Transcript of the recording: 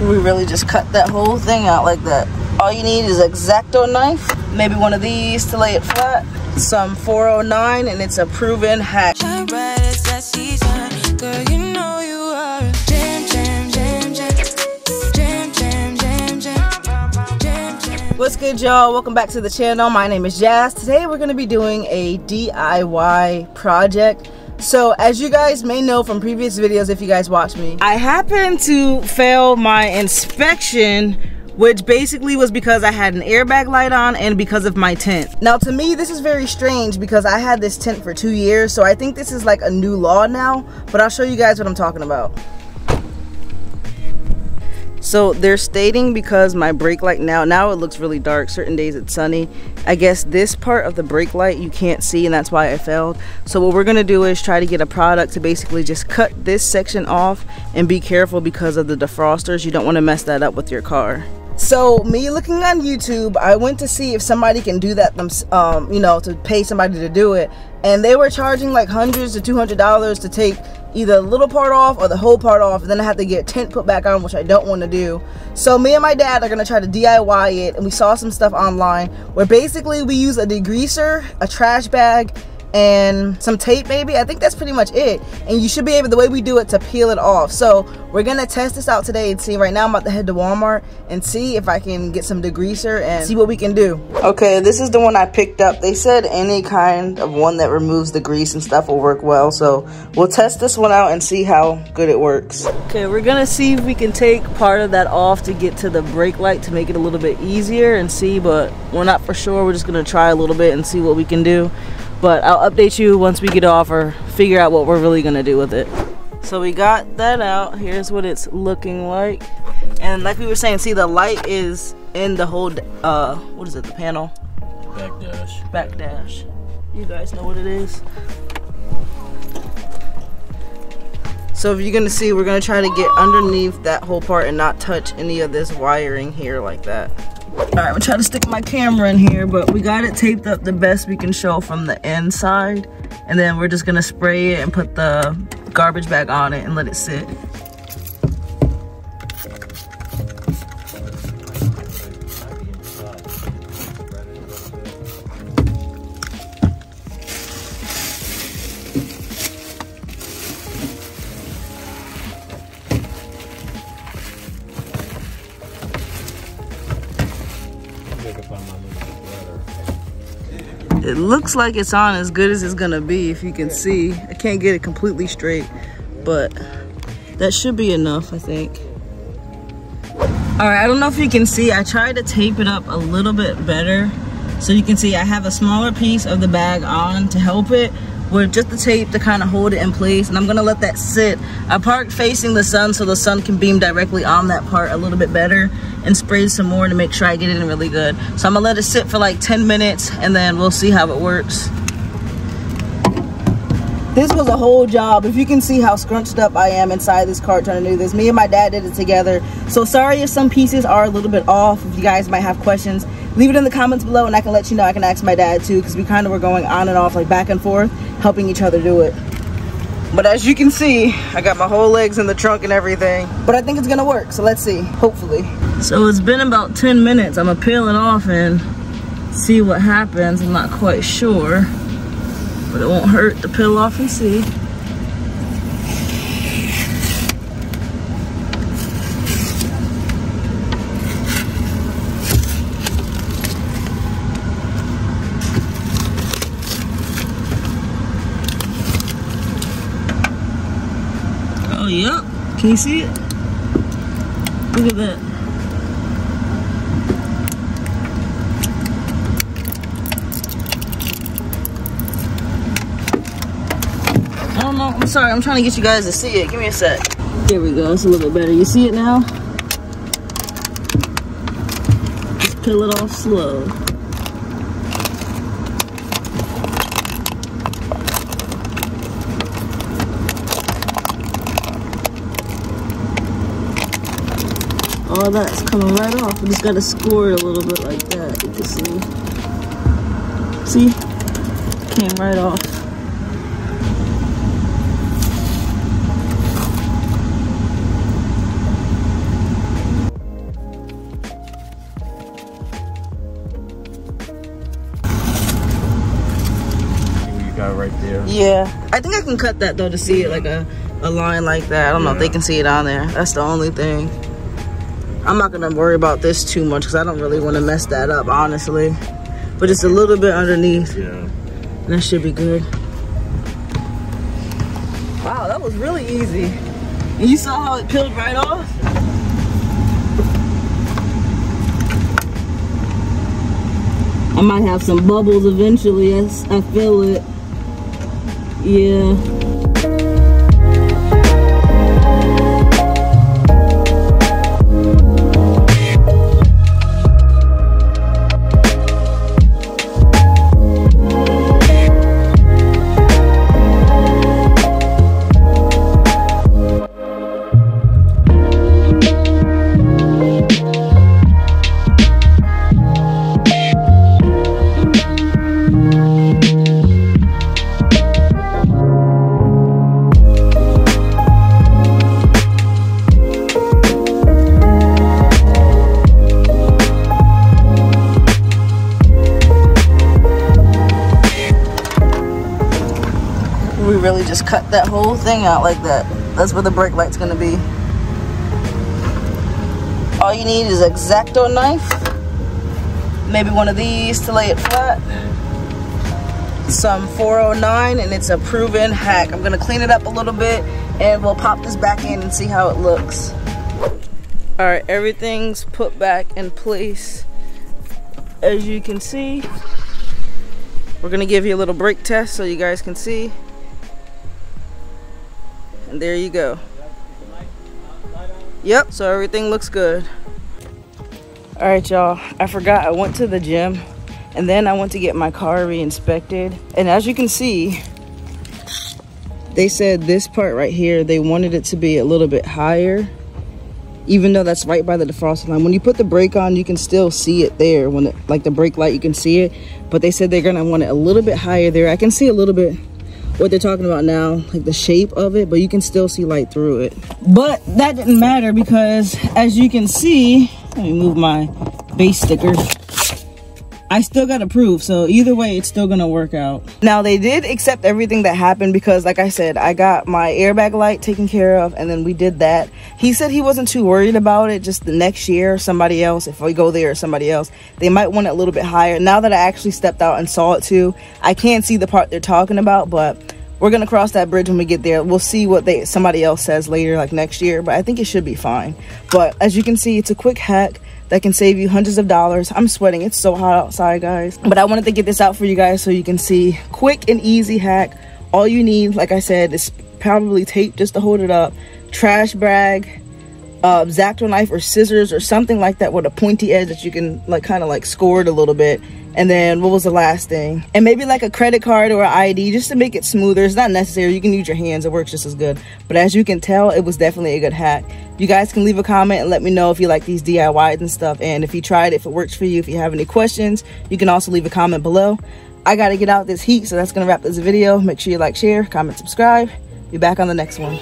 We really just cut that whole thing out like that. All you need is X-Acto knife, maybe one of these to lay it flat, some 409, and it's a proven hack. What's good y'all? Welcome back to the channel. My name is Jazz. Today we're going to be doing a DIY project. So as you guys may know from previous videos if you guys watch me, I happened to fail my inspection which basically was because I had an airbag light on and because of my tint. Now to me this is very strange because I had this tint for two years so I think this is like a new law now but I'll show you guys what I'm talking about. So they're stating because my brake light now, now it looks really dark. Certain days it's sunny. I guess this part of the brake light you can't see and that's why I failed. So what we're gonna do is try to get a product to basically just cut this section off and be careful because of the defrosters. You don't wanna mess that up with your car. So me looking on YouTube, I went to see if somebody can do that, um, you know, to pay somebody to do it. And they were charging like hundreds to $200 to take either a little part off or the whole part off and then I have to get tint put back on which I don't want to do so me and my dad are gonna try to DIY it and we saw some stuff online where basically we use a degreaser a trash bag and some tape maybe. I think that's pretty much it. And you should be able the way we do it to peel it off. So we're gonna test this out today and see. Right now i'm about to head to walmart and see if i can get some degreaser and see what we can do. Okay this is the one i picked up. They said any kind of one that removes the grease and stuff will work well. So we'll test this one out and see how good it works. Okay we're gonna see if we can take part of that off to get to the brake light to make it a little bit easier and see but we're not for sure. We're just gonna try a little bit and see what we can do but I'll update you once we get off or figure out what we're really gonna do with it. So we got that out. Here's what it's looking like. And like we were saying, see the light is in the whole, uh, what is it, the panel? Back dash. Back dash. You guys know what it is. So if you're gonna see, we're gonna try to get underneath that whole part and not touch any of this wiring here like that. All right, I'm trying to stick my camera in here, but we got it taped up the best we can show from the inside. And then we're just gonna spray it and put the garbage bag on it and let it sit. It looks like it's on as good as it's gonna be if you can see. I can't get it completely straight, but that should be enough, I think. All right, I don't know if you can see, I tried to tape it up a little bit better. So you can see I have a smaller piece of the bag on to help it, with just the tape to kind of hold it in place and I'm gonna let that sit. I parked facing the sun so the sun can beam directly on that part a little bit better and spray some more to make sure I get it in really good. So I'm gonna let it sit for like 10 minutes and then we'll see how it works. This was a whole job. If you can see how scrunched up I am inside this car trying to do this. Me and my dad did it together. So sorry if some pieces are a little bit off. If you guys might have questions, leave it in the comments below and I can let you know. I can ask my dad too because we kind of were going on and off like back and forth helping each other do it. But as you can see, I got my whole legs in the trunk and everything. But I think it's gonna work, so let's see, hopefully. So it's been about 10 minutes. I'm gonna peel it off and see what happens. I'm not quite sure, but it won't hurt to peel off and see. yep. Can you see it? Look at that. I don't know. I'm sorry. I'm trying to get you guys to see it. Give me a sec. Here we go. It's a little bit better. You see it now? Just peel it off slow. all that's coming right off. We just gotta score it a little bit like that. You can see. See? Came right off. right there. Yeah. I think I can cut that though to see it like a, a line like that. I don't yeah. know if they can see it on there. That's the only thing. I'm not gonna worry about this too much because I don't really want to mess that up, honestly. But just a little bit underneath. Yeah. That should be good. Wow, that was really easy. And you saw how it peeled right off? I might have some bubbles eventually as I feel it. Yeah. Really just cut that whole thing out like that. That's where the brake light's gonna be. All you need is an X-Acto knife. Maybe one of these to lay it flat. Some 409 and it's a proven hack. I'm gonna clean it up a little bit and we'll pop this back in and see how it looks. All right, everything's put back in place. As you can see, we're gonna give you a little brake test so you guys can see. There you go. Yep, so everything looks good. All right, y'all, I forgot I went to the gym and then I went to get my car re-inspected. And as you can see, they said this part right here, they wanted it to be a little bit higher, even though that's right by the defroster line. When you put the brake on, you can still see it there. When it, like the brake light, you can see it. But they said they're gonna want it a little bit higher there. I can see a little bit what they're talking about now, like the shape of it, but you can still see light through it. But that didn't matter because as you can see, let me move my base sticker. I still got approved, so either way, it's still gonna work out. Now, they did accept everything that happened because, like I said, I got my airbag light taken care of, and then we did that. He said he wasn't too worried about it, just the next year, somebody else, if we go there somebody else, they might want it a little bit higher. Now that I actually stepped out and saw it too, I can't see the part they're talking about, but we're gonna cross that bridge when we get there. We'll see what they somebody else says later like next year but i think it should be fine. But as you can see it's a quick hack that can save you hundreds of dollars. I'm sweating. It's so hot outside guys. But i wanted to get this out for you guys so you can see. Quick and easy hack. All you need like i said is probably tape just to hold it up trash bag uh X-Acto knife or scissors or something like that with a pointy edge that you can like kind of like score it a little bit and then what was the last thing? And maybe like a credit card or ID just to make it smoother. It's not necessary. You can use your hands. It works just as good. But as you can tell, it was definitely a good hack. You guys can leave a comment and let me know if you like these DIYs and stuff. And if you tried it, if it works for you, if you have any questions, you can also leave a comment below. I got to get out this heat, so that's going to wrap this video. Make sure you like, share, comment, subscribe. Be back on the next one.